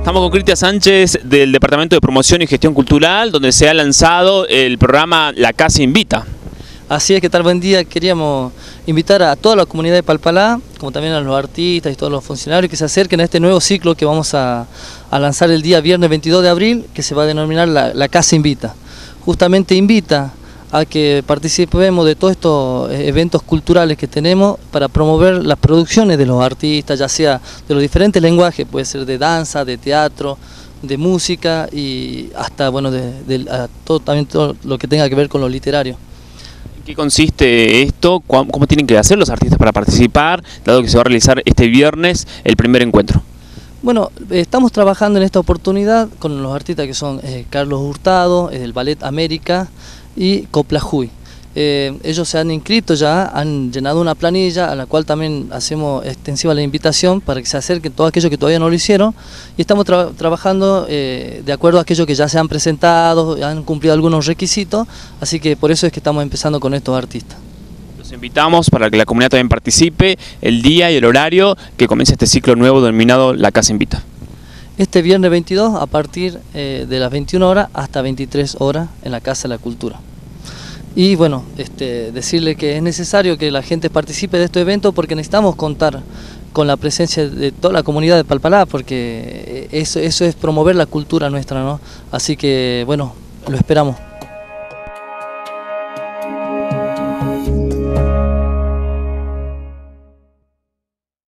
Estamos con Cristian Sánchez del Departamento de Promoción y Gestión Cultural, donde se ha lanzado el programa La Casa Invita. Así es, que tal buen día. Queríamos invitar a toda la comunidad de Palpalá, como también a los artistas y todos los funcionarios que se acerquen a este nuevo ciclo que vamos a, lanzar el día viernes 22 de abril, que se va a denominar la Casa Invita. Justamente invita a que participemos de todos estos eh, eventos culturales que tenemos para promover las producciones de los artistas, ya sea de los diferentes lenguajes, puede ser de danza, de teatro, de música y hasta bueno de, todo, también todo lo que tenga que ver con lo literario. ¿En qué consiste esto? ¿Cómo tienen que hacer los artistas para participar, dado que se va a realizar este viernes el primer encuentro? Bueno, estamos trabajando en esta oportunidad con los artistas que son eh, Carlos Hurtado, el Ballet América, y Coplajuy. Eh, ellos se han inscrito ya, han llenado una planilla a la cual también hacemos extensiva la invitación para que se acerquen todos aquellos que todavía no lo hicieron y estamos trabajando eh, de acuerdo a aquellos que ya se han presentado, han cumplido algunos requisitos, así que por eso es que estamos empezando con estos artistas. Los invitamos para que la comunidad también participe el día y el horario que comienza este ciclo nuevo denominado La Casa Invita. Este viernes 22 a partir eh, de las 21 horas hasta 23 horas en la Casa de la Cultura. Y bueno, este, decirle que es necesario que la gente participe de este evento porque necesitamos contar con la presencia de toda la comunidad de Palpalá, porque eso, eso es promover la cultura nuestra, ¿no? Así que bueno, lo esperamos.